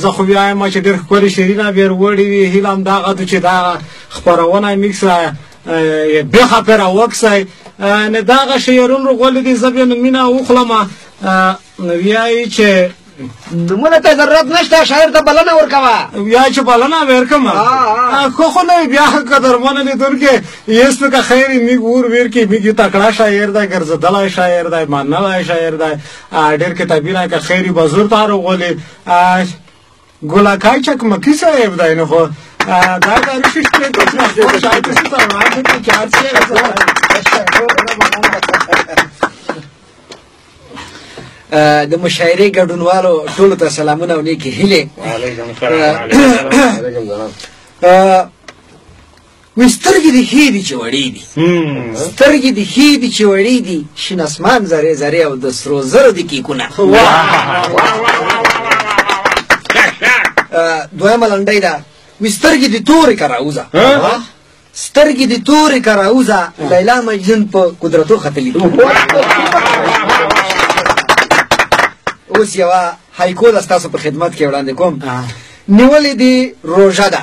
زه خو بیا یم چې ډېر ښکلې شیرینه بیا وړي وي هیله همدغه ده چې دا خپرونه یې میکسه یې بېخه پرې راوکسئ نه دغه شعرونه غولې دي زه بیا مینه وخلم نو ویایي چې نمونه ته ضرورت نشته شاعر ته بلنه ورکوه بیا چې بلنه ورکم خو خو نه بیا قدرمن لیدونکي یس که خیر میګ ور ور کې میګ تکړه شاعر دی ګرځدلای شاعر دی منلای شاعر دی ډیر کتابی راکه خیری بازور ته راغلی ګلا کای چک مکی سره ابدای نه خو دا دا رشش کې ته چې شاید څه ته ما ته چار څه د مشاعره ګډونوالو ټول ته سلامونه او نیکی هیله وعلیکم السلام وی سترګې دې ښې دي چې وړې دي سترګې دې ښې دي چې وړې دي شین اسمان زرې زرې او د سرو زرو دي کیکونه دویمه لنډۍ ده وی سترګې دې تورې که راوځه سترګې دې تورې که راوځه لیلا مجنون په قدرتو ختلي اوس یوه هایکو ده ستاسو په خدمت کې وړاندې کوم نیولې دې روژه ده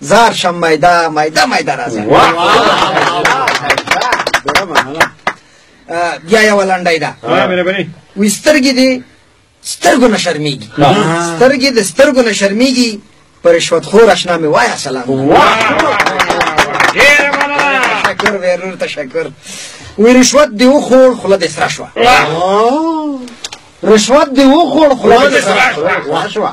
زار شم مایده مایده مایده راځه بیا یو لنډی ده وی سترګې دې سترګو نه شرمېږي سترګې د سترګو نه شرمېږي په رشوتخور اشنا مې وایه سلام تشکر ورور تشکر وی رشوت دې وخوړ خوله دې سره شوه رشوت دې وخوړ خوله دې سره شوه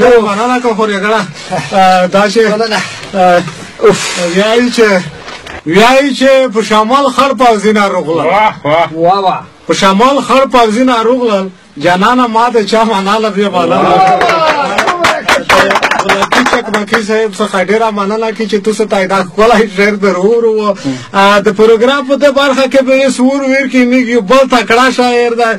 ډېر مننه کوم خورې ګړه دا چې ویایي چې ویایي چې په شمال خړ پوځي ناروغلل په شمال خړ پوځي ناروغلل جانانه ما د چا مناله بیا مننه ولادي چکمکی صاحب څخه ډیره مننه کی چې تاسو ته دا کولای ډیر ضرور وو د پروګرام په دې برخه کې به یې سور ویر کې نیږي بل تکړه شاعر ده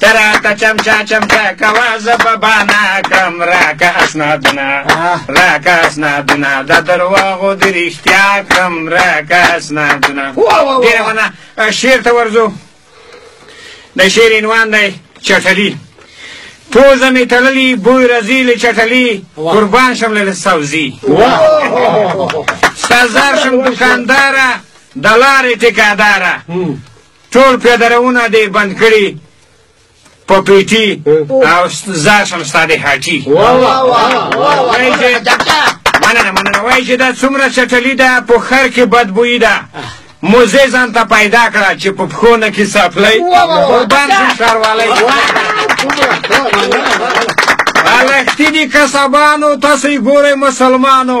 ته راته چمچه چمچه کوه زه به بانه کړم راکه اسنادونه راکه اسنادونه د درواغو د رښتیا کړم راکه اسنادونه ډېره مننه شعر ته ورځو د شعر عنوان دی چټلي پوزه مې تړلي بوی راځي له چټلي قربان شم له سبزي ستا زار شم دکانداره د لارې ټیکاداره ټول پيدرونه دی بند کړي په پیټي او زار شم ستا دی هاټي مننه مننه وایي چې دا څومره چټلي ده په خر کې بدبویي ده موزې ځان ته پیدا کړه چې په پښو نه کې سپلۍ قربان شم ښاروالۍ الښتي دي کسبانو تاسو یې ګورئ مسلمانو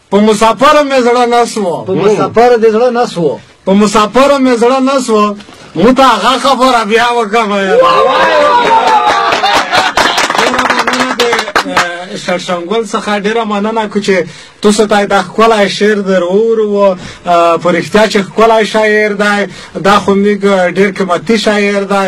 په مسافر مې زړه نسو په مسافر دې زړه نسو په مسافر مې زړه نسو مو ته هغه خبره بیا وکم شړشنګول څخه ډیره مننه کو چې تاسو ته د خپل شعر درور او پرختیا چې خپل شاعر دی دا خو موږ ډیر قیمتي شاعر دی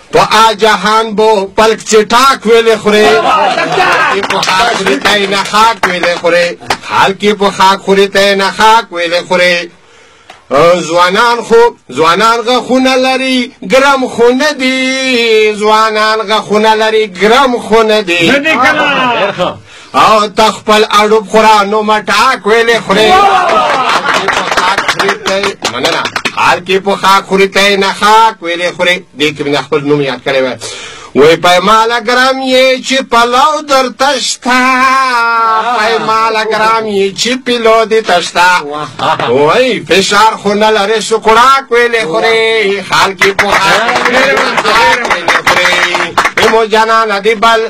په آ جهان بو پلک چې ټاک ویلې خورې کې په خاک خورې ته نه خاک ویلې خورې حال کې په خاک خورې ته نه خاک ویلې خورې ځوانان خو ځوانان غخونه لري ګرم خونه دي ځوانان غخونه لري ګرم خونه دي او ته خپل اړوب خورا نو مټاک ویلې خورې مننه حال کې په خاک خوري ته نه خاک ویلې خورې دې کې مې خپل نوم یاد کړی وای وای په مالا ګرام یې چې پلاو در تشتا په مالا ګرام یې چې پلو دې تشتا وای فشار خو نه لرې شکړاک ویلې خورې حال کې په خاک ویلې خورې مو جانا ندی بل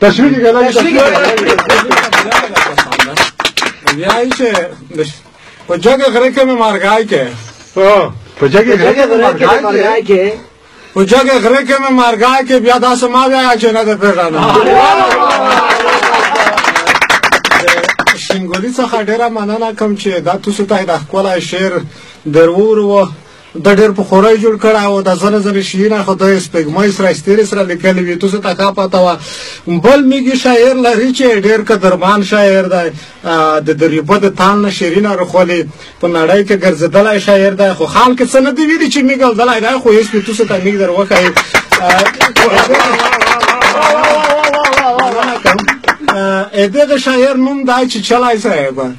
تشویق کړه تشویق بیا یې چې په جګه غره کې مې مارګای کې په جګه غره کې مارګای کې په جګه غره کې مې مارګای کې بیا داسې ما بیا چې نه ده پیژنم شینګولي څخه ډیره مننه کوم چې دا تاسو ته د خپل شعر درور و ده ډېر په خورۍ جوړ کړ او دا زنه زنه شیرینه خو ده سپګمای سره استری سره لیکلی وی تاسو ته ښه پته وه بل میږي شاعر لري چې ډېر قدرمان شاعر دی د دریبه د تان نه شیرینه رخولې په نړۍ کې ګرځېدلی شاعر دی خو خال کې څه نه دی ویلي چې میږل دلای دی خو هیڅ تاسو ته میږ در وکړي دغه شاعر نوم دا چې چلای صاحب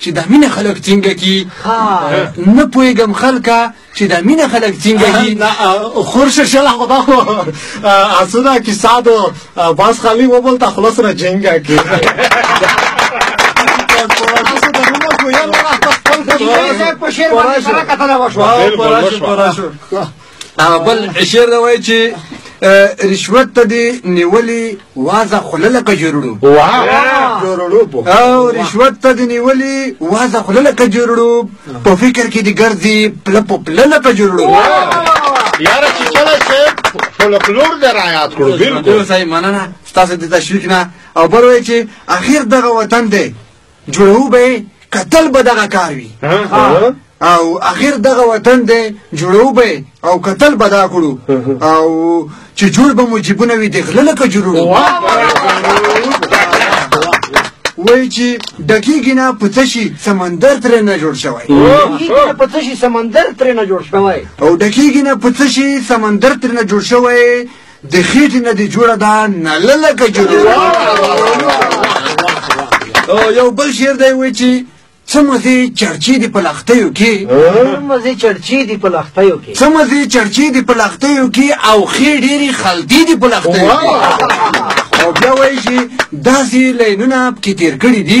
چې دا مینه خلک څنګه کی نه پوهېږم خلکه چې دا مینه خلک څنګه کی خورش شله خدا خو اسونه کی سادو باس خالی و بولتا خلاص را جنګه کی پراشه پراشه پراشه هغه بل شعر دا وایي چې رشوت ته دی نیولی وازه خوله لکه جوړړو او رشوت ته دی نیولی وازه خوله لکه جوړړو په فکر کې دی ګرځي پله په پله لکه جوړړو یاره چې کله چې فولکلور د رایات کړو بالکل صحیح مننه ستاسو د تشویق نه او بل وایي چې اخر دغه وطن دی جوړو به قتل به دغه کار وي او اخر دغه وطن دی جوړو به او قتل به دا کړو او چې جوړ به مو جیبونه وي د غله لکه جوړو وای چې دقیقی نه پڅشي سمندر تر نه جوړ شوی دقیقی نه پڅشي سمندر تر نه جوړ شوی او دقیقی نه پڅشي سمندر تر نه جوړ شوی د خېټې نه دې جوړه ده نله لکه جلوه یو بل شعر دی وایي چې څه مزې چرچې دي په لښتیو کې څه مزې چرچې دي په لښتیو کې څه مزې چرچې دي په لښتیو کې او ښې ډېرې خلدې دي په لښتیو کې او بیا وایي چې داسې لینونه پکې تېر کړي دي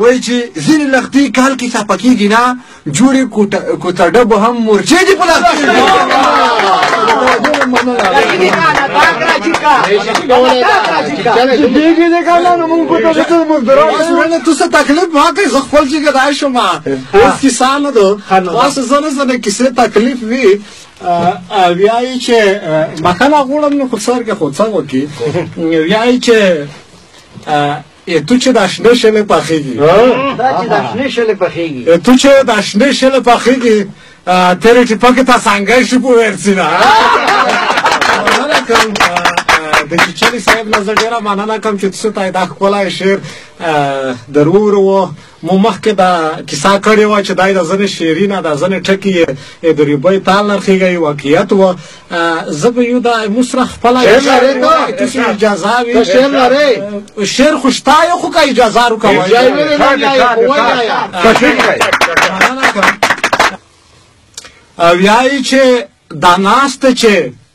وای چې ځینې لختې کال کې ساپه کېږي نه جوړې کوڅډه به هم مورچې دي په لاس تو څه تکلیف ما کوي زه خپل جګه دا شوم اوس کیسه نه ده خاص زنه زنه کیسه تکلیف وي ویایي چې بخښنه غواړم نو خو سر کې خو څه وکړي ویایي چې ای تو چې دا شنه شلې پخېږي دا چې دا شنه شلې پخېږي ای تو چې دا شنه شلې پخېږي تیرې ټیپه کې تا څنګه شي په ورسي نه د چیچلي صاحب نه زه ډېره مننه کوم چې تاسو ته دا ښکلی شعر درورو مو مخکې دا کیسه کړې وه چې دای د ځنې شعرینه د ځنې ټکي یې د ریبۍ تال نرخېږي واقعیت وه زه به یو دا مو سره خپله اجازه وي شعر لرې شعر خو شته یو خو که اجازه وکړئ ویایي چې دا ناسته چې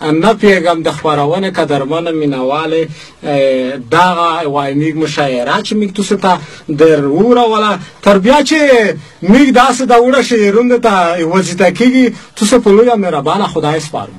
نه پیږم د خبرونه قدرمن مینواله دغه وای میګ مشاعره چې میګ تاسو ته در وره ولا تر بیا چې میګ داسې دا وړه شعرونه ته وځي تا کیږي تاسو په لوی مهربانه خدای سپارم